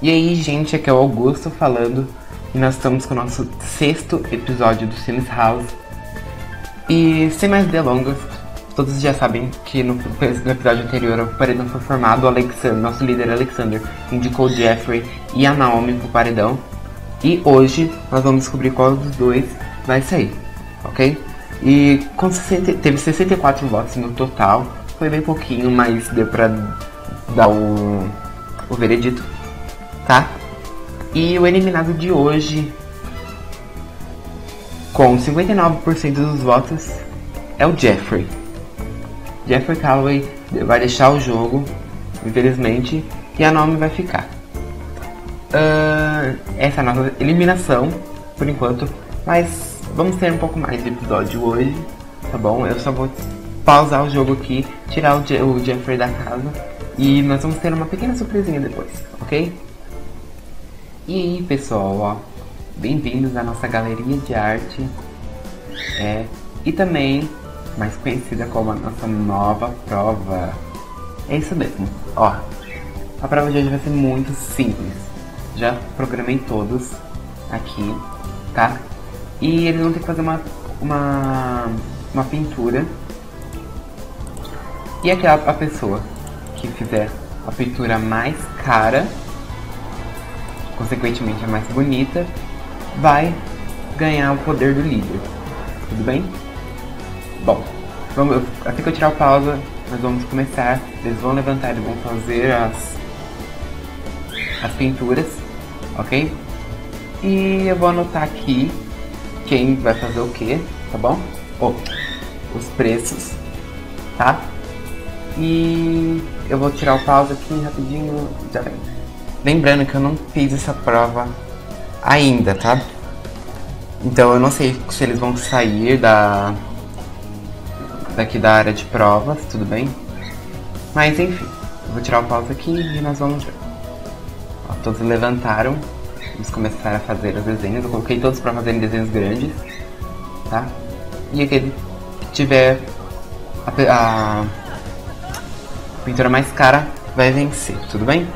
E aí, gente, aqui é o Augusto falando e nós estamos com o nosso sexto episódio do Sims House. E sem mais delongas, todos já sabem que no, no episódio anterior o paredão foi formado, o Alexander, nosso líder Alexander indicou o Jeffrey e a Naomi pro paredão. E hoje nós vamos descobrir qual dos dois vai sair, ok? E com 60, teve 64 votos no total, foi bem pouquinho, mas deu pra dar o, o veredito tá? E o eliminado de hoje, com 59% dos votos, é o Jeffrey. Jeffrey Calloway vai deixar o jogo, infelizmente, e a Naomi vai ficar. Uh, essa é a nossa eliminação, por enquanto, mas vamos ter um pouco mais de episódio hoje, tá bom? Eu só vou pausar o jogo aqui, tirar o, Je o Jeffrey da casa e nós vamos ter uma pequena surpresinha depois, ok? E aí pessoal, ó, bem-vindos à nossa galeria de arte, é, e também mais conhecida como a nossa nova prova. É isso mesmo, ó, a prova de hoje vai ser muito simples, já programei todos aqui, tá? E eles vão ter que fazer uma, uma, uma pintura, e aquela a pessoa que fizer a pintura mais cara consequentemente a mais bonita, vai ganhar o poder do líder. Tudo bem? Bom, vamos, assim que eu tirar o pausa, nós vamos começar. Eles vão levantar e vão fazer as, as pinturas, ok? E eu vou anotar aqui quem vai fazer o que, tá bom? Oh, os preços, tá? E eu vou tirar o pausa aqui rapidinho, já vem. Lembrando que eu não fiz essa prova ainda, tá? Então eu não sei se eles vão sair da daqui da área de provas, tudo bem? Mas enfim, eu vou tirar o pausa aqui e nós vamos ver. Ó, todos levantaram, vamos começar a fazer os desenhos. Eu coloquei todos para fazerem desenhos grandes, tá? E aquele que tiver a, a pintura mais cara vai vencer, tudo bem?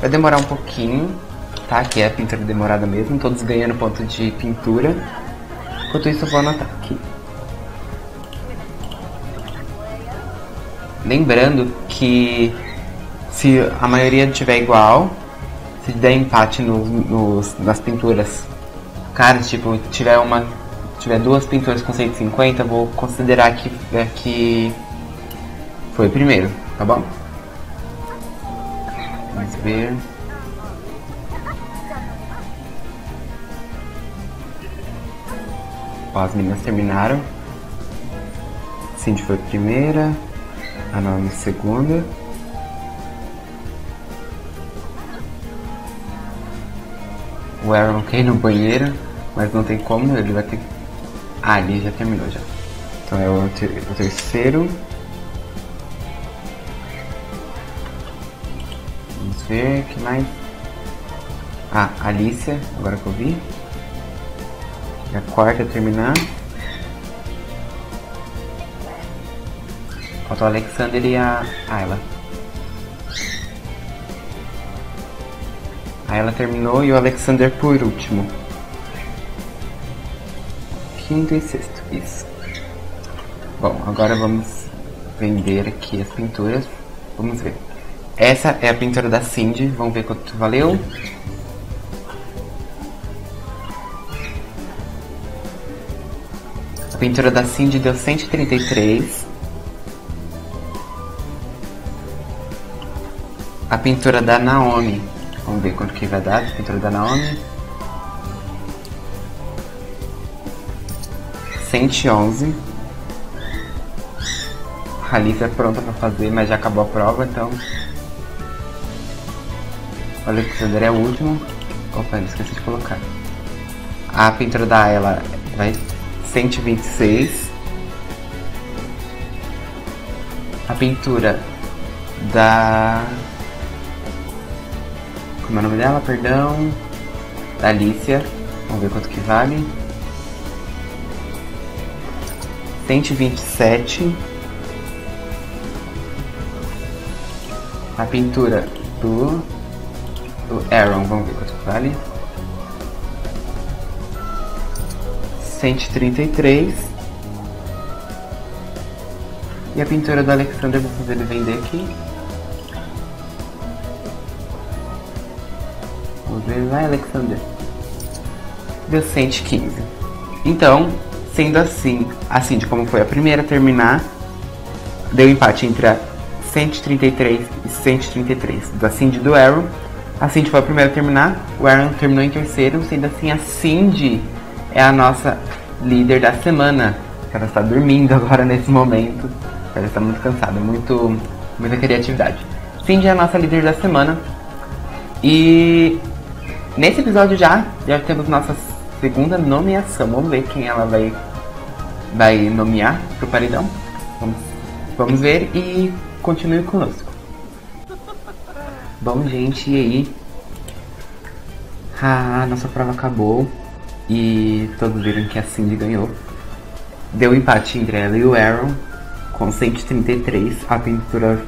Vai demorar um pouquinho, tá? Que é a pintura demorada mesmo, todos ganhando ponto de pintura. Enquanto isso eu vou anotar aqui. Lembrando que se a maioria tiver igual, se der empate no, nos, nas pinturas caras, tipo, tiver uma tiver duas pinturas com 150, vou considerar que, é, que foi primeiro, tá bom? Ó, as meninas terminaram. Cindy foi primeira. A Naomi segunda. O Aaron quer no banheiro, mas não tem como, ele vai ter Ah, ali já terminou já. Então é o, ter o terceiro. Ver, que mais? Ah, Alicia, agora que eu vi. E a quarta terminar. Falta o Alexander e a Ayla. A Ayla terminou e o Alexander por último. Quinto e sexto, isso. Bom, agora vamos vender aqui as pinturas. Vamos ver. Essa é a pintura da Cindy. Vamos ver quanto valeu. A pintura da Cindy deu 133. A pintura da Naomi. Vamos ver quanto que vai dar a pintura da Naomi. 111. A Alice é pronta para fazer, mas já acabou a prova, então Alexander é o último. Opa, esqueci de colocar. A pintura da ela vai 126. A pintura da. Como é o nome dela? Perdão. Da Alicia. Vamos ver quanto que vale. 127. A pintura do O Aaron, vamos ver quanto vale. 133. E a pintura do Alexander, vou fazer ele vender aqui. Vamos ver, vai Alexander. Deu 115. Então, sendo assim, assim de como foi a primeira a terminar, deu empate entre a 133 e 133 da Cindy do Aaron. A Cindy foi a primeira a terminar, o Aaron terminou em terceiro, sendo assim a Cindy é a nossa líder da semana. Ela está dormindo agora nesse momento. Ela está muito cansada, muito, muita criatividade. Cindy é a nossa líder da semana. E nesse episódio já, já temos nossa segunda nomeação. Vamos ver quem ela vai, vai nomear pro paredão. Vamos, vamos ver e continue conosco. Bom, gente, e aí? A nossa prova acabou e todos viram que a Cindy ganhou. Deu empate entre ela e o Aaron com 133, a pintura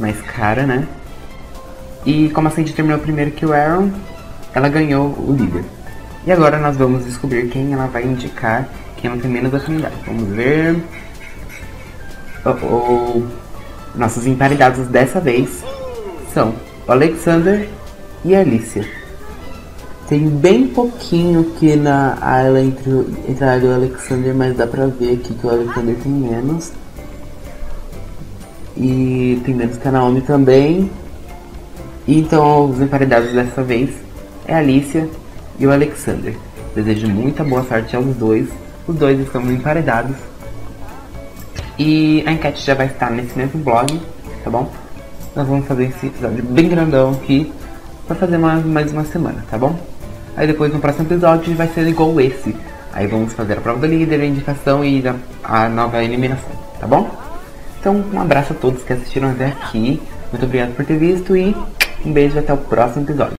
mais cara, né? E como a Cindy terminou primeiro que o Aaron, ela ganhou o líder. E agora nós vamos descobrir quem ela vai indicar, quem ela tem menos afinidade. Vamos ver. Oh, oh. Nossos emparedados dessa vez são Alexander e a Alicia. Tem bem pouquinho aqui na ala entre, entre a e o Alexander, mas dá pra ver aqui que o Alexander tem menos. E tem menos que a Naomi também. Então os emparedados dessa vez é a Alicia e o Alexander. Desejo muita boa sorte aos dois. Os dois estão emparedados. E a enquete já vai estar nesse mesmo blog, tá bom? Nós vamos fazer esse episódio bem grandão aqui pra fazer mais, mais uma semana, tá bom? Aí depois no próximo episódio vai ser igual esse. Aí vamos fazer a prova do líder, a indicação e a, nova eliminação, tá bom? Então um abraço a todos que assistiram até aqui. Muito obrigado por ter visto e um beijo até o próximo episódio.